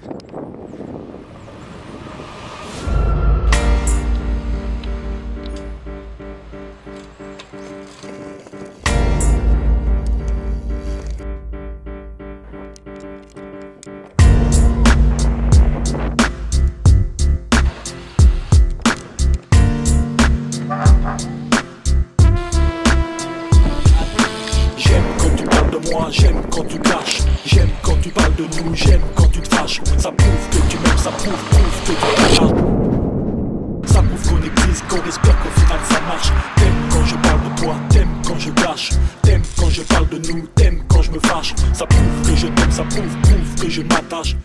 J'aime quand tu parles de moi, j'aime quand tu caches, j'aime quand tu parles de nous, j'aime prouve, prouve que parles. Ça prouve qu'on existe, qu'on respire, qu'au final ça marche. T'aimes quand je parle de toi, t'aimes quand je lâche. T'aimes quand je parle de nous, t'aimes quand je me fâche. Ça prouve que je t'aime, ça prouve, prouve que je m'attache.